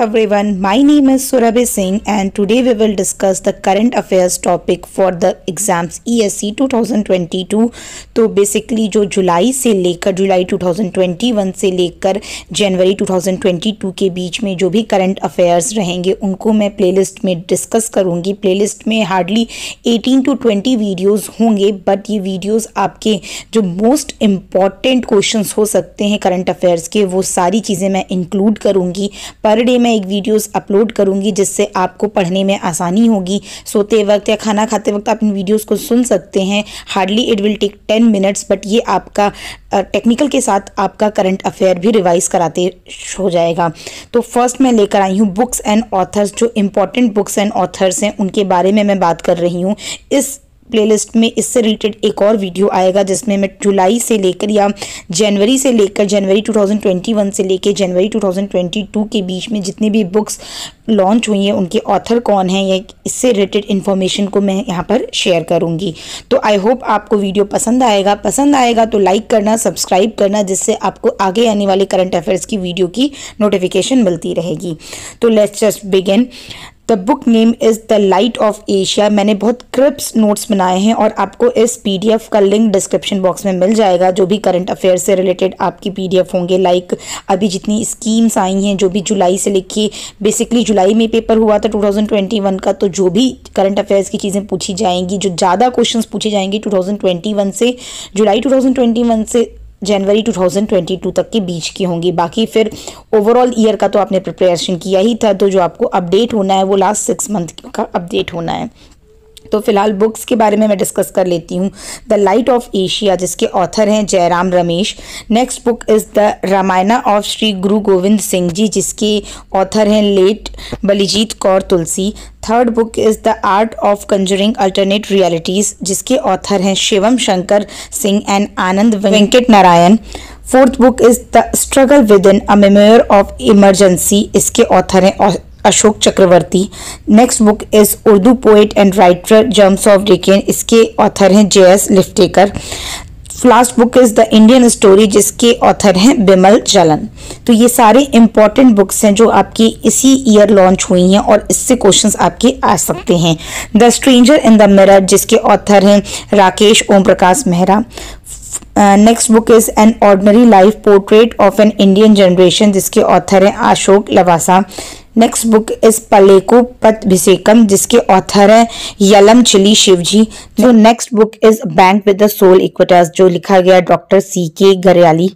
everyone, my name is Surabhi Singh and today we will discuss the current affairs topic for the exams ESC 2022 तो basically जो जुलाई से लेकर जुलाई 2021 से लेकर जनवरी 2022 के बीच में जो भी करंट अफेयर्स रहेंगे उनको मैं प्लेलिस्ट में डिस्कस करूँगी। प्लेलिस्ट में हार्डली 18 टू 20 वीडियोस होंगे बट ये वीडियोस आपके जो मोस्ट इंपॉर्टेंट क्वेश्चंस हो सकते हैं करंट अफेयर्स के वो सारी चीज़ें मैं इंक्लूड करूँगी। पर डे मैं एक वीडियोस अपलोड करूँगी जिससे आपको पढ़ने में आसानी होगी। सोते वक्त या खाना खाते वक्त आप इन वीडियोस को सुन सकते हैं। Hardly it will take ten minutes but ये आपका टेक्निकल के साथ आपका करंट अफेयर भी रिवाइज कराते हो जाएगा। तो फ़र्स्ट मैं लेकर आई हूँ बुक्स एंड ऑथर्स जो इंपॉर्टेंट बुक्स एंड ऑथर्स हैं, उनके बारे में मैं बात कर रही हूँ। इस प्लेलिस्ट में इससे रिलेटेड एक और वीडियो आएगा, जिसमें मैं जुलाई से लेकर या जनवरी से लेकर, जनवरी 2021 से लेकर जनवरी 2022 के बीच में जितनी भी बुक्स लॉन्च हुई हैं, उनके ऑथर कौन हैं, या इससे रिलेटेड इन्फॉर्मेशन को मैं यहाँ पर शेयर करूँगी। तो आई होप आपको वीडियो पसंद आएगा। पसंद आएगा तो लाइक करना सब्सक्राइब करना, जिससे आपको आगे आने वाले करंट अफेयर्स की वीडियो की नोटिफिकेशन मिलती रहेगी। तो let's just begin the book name is the light of Asia मैंने बहुत क्रिप्स नोट्स बनाए हैं और आपको इस पीडीएफ का लिंक डिस्क्रिप्शन बॉक्स में मिल जाएगा। जो भी करंट अफेयर से रिलेटेड आपकी पीडीएफ होंगे लाइक अभी जितनी स्कीम्स आई हैं, जो भी जुलाई से लेके बेसिकली जुलाई में पेपर हुआ था 2021 का तो जो भी करंट अफेयर्स की चीज़ें पूछी जाएँगी, जो ज़्यादा क्वेश्चन पूछे जाएँगे टू से, जुलाई टू से जनवरी 2022 तक के बीच की होंगी। बाकी फिर ओवरऑल ईयर का तो आपने प्रिपरेशन किया ही था तो जो आपको अपडेट होना है, वो लास्ट सिक्स मंथ का अपडेट होना है। तो फ़िलहाल बुक्स के बारे में मैं डिस्कस कर लेती हूँ। द लाइट ऑफ़ एशिया, जिसके ऑथर हैं Jairam Ramesh. Next book is the Ramayana of Shri Guru Gobind Singh ji, जिसके ऑथर हैं late Baljit Kaur Tulsi. Third book is the art of conjuring alternate realities, जिसके author हैं Shivam Shankar Singh and Anand Venkat Narayan fourth book is the struggle within a memoir of emergency, इसके author हैं Ashok Chakravarti. Next book is Urdu poet and writer gems of Deccan इसके author हैं J S Iftekhar last book is the Indian story जिसके author हैं बिमल जलन तो ये सारे इंपॉर्टेंट बुक्स हैं जो आपकी इसी ईयर लॉन्च हुई हैं और इससे क्वेश्चंस आपके आ सकते हैं। The stranger in the mirror जिसके ऑथर हैं Rakeysh Om Prakash Mehra next book is an ordinary life portrait of an Indian generation जिसके ऑथर हैं Ashok Lavasa. Next book is पलेको भिसेकम जिसके ऑथर है यलम चिली शिवजी जो next book is bank with the soul Equitas जो लिखा गया है doctor C K Garyali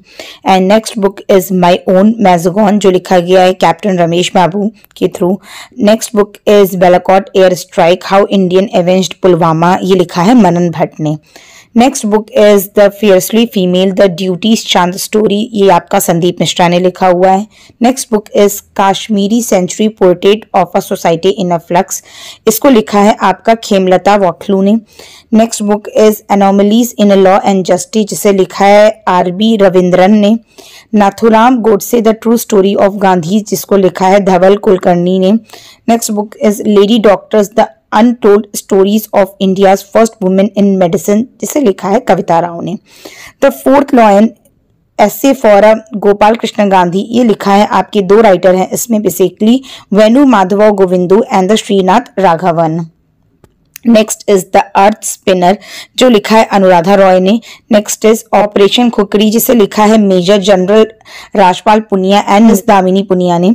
and next book is my own Mazagon जो लिखा गया है कैप्टन रमेश बाबू के through next book is Balakot air strike how Indian avenged Pulwama ये लिखा है मनन भट्ट ने। Next book is the fiercely female the Dutee's Chand story ये आपका संदीप मिश्रा ने लिखा हुआ है। Next book is Kashmiri century portrait of a society in a flux इसको लिखा है आपका खेमलता वॉकलू ने। Next book is anomalies in law and justice जिसे लिखा है आर बी रविंद्रन ने। Nathuram Godse the true story of Gandhi जिसको लिखा है धवल कुलकर्णी ने। Next book is lady doctors the untold stories of India's first women in medicine, जिसे लिखा है कविता राव ने। The fourth lion, essays for Gopal Krishna Gandhi, ये लिखा है आपके दो राइटर हैं, इसमें basically Venu Madhav Govindu and the Srinath Raghavan. Next is the earth spinner जो लिखा है अनुराधा रॉय ने। नेक्स्ट इज़ ऑपरेशन खुकरी जिसे लिखा है major general Rajpal Punia and miss Damini Punia ने।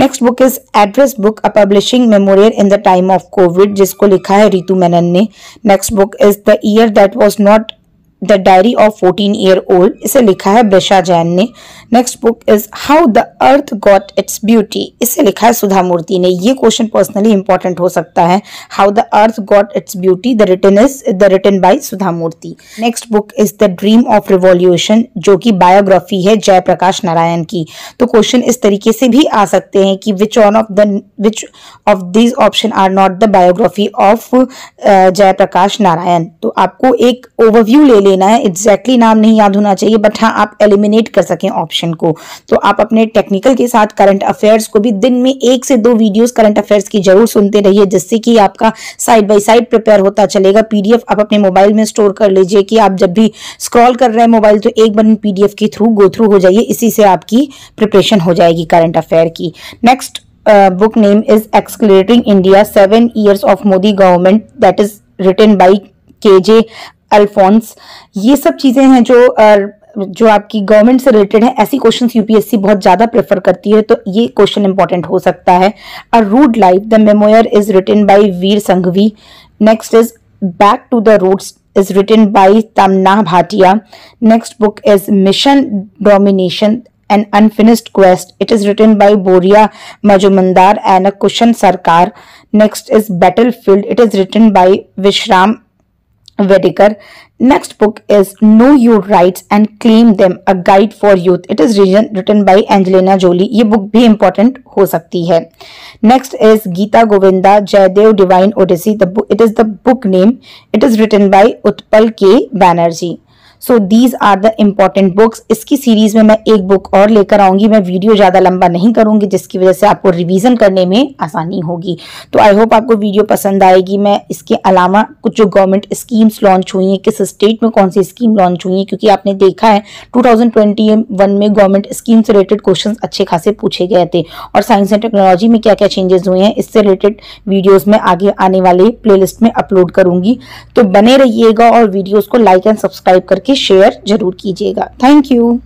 Next book is address book a publishing memorial in the time of Covid जिसको लिखा है रितु मेनन ने। Next book is the year that was not the diary of fourteen year old इसे लिखा है ब्रिशा जैन ने। Next book is how the earth got its beauty इसे लिखा है सुधा मूर्ति ने। ये क्वेश्चन पर्सनली इंपॉर्टेंट हो सकता है। How the earth got its beauty the written is the written by Sudha Murty. Next book is the dream of revolution जो कि बायोग्राफी है जयप्रकाश नारायण की। तो क्वेश्चन इस तरीके से भी आ सकते हैं कि which one of the which of this option are not the biography of Jayaprakash Narayan. तो आपको एक ओवरव्यू ले लेना है। एग्जैक्टली exactly नाम नहीं याद होना चाहिए बट हाँ आप एलिमिनेट कर सकें ऑप्शन को। तो आप अपने टेक्निकल के साथ करंट अफेयर्स को भी दिन में एक से दो वीडियोस करंट अफेयर्स की ज़रूर सुनते रहिए, जिससे कि आपका साइड बाय साइड प्रिपेयर होता चलेगा। पीडीएफ आप अपने मोबाइल में स्टोर कर लीजिए कि आप जब भी स्क्रॉल कर रहे हैं मोबाइल तो एक बार पीडीएफ के थ्रू गो थ्रू हो जाइए। इसी से आपकी प्रिपरेशन हो जाएगी करंट अफेयर की। Next book name is is India seven 7 of Modi government that is is by K KJ Alphons ये सब चीज़ें हैं जो जो आपकी गवर्नमेंट से रिलेटेड है, ऐसी क्वेश्चंस यूपीएससी बहुत ज़्यादा प्रेफर करती है तो ये क्वेश्चन इंपॉर्टेंट हो सकता है। A rude life the memoir is written by Vir Sanghvi next is back to the roots is written by Tamannaah Bhatia next book is mission domination and unfinished quest it is written by Boria Majumdar and a question Sarkar next is battle field it is written by Vishram Vedikar. Next book is Know Your Rights and Claim Them, A Guide for Youth. It is written written by Angelina Jolie. ये book भी important हो सकती है. Next is Geeta Govinda Jaydev Divine Odyssey. The book, it is the book name. It is written by Utpal K. Banerjee. So these are the important books इसकी series में मैं एक book और लेकर आऊँगी मैं वीडियो ज़्यादा लंबा नहीं करूँगी जिसकी वजह से आपको रिवीजन करने में आसानी होगी तो आई होप आपको वीडियो पसंद आएगी मैं इसके अलावा कुछ जो गवर्नमेंट स्कीम्स लॉन्च हुई हैं किस स्टेट में कौन सी स्कीम लॉन्च हुई है क्योंकि आपने देखा है टू में गवर्नमेंट स्कीम से रिलेटेड क्वेश्चन अच्छे खासे पूछे गए थे और साइंस एंड टेक्नोलॉजी में क्या क्या चेंजेस हुए हैं इससे रिलेटेड वीडियोज़ में आगे आने वाले प्ले में अपलोड करूँगी तो बने रहिएगा और वीडियोज़ को लाइक एंड सब्सक्राइब करके शेयर ज़रूर कीजिएगा। Thank you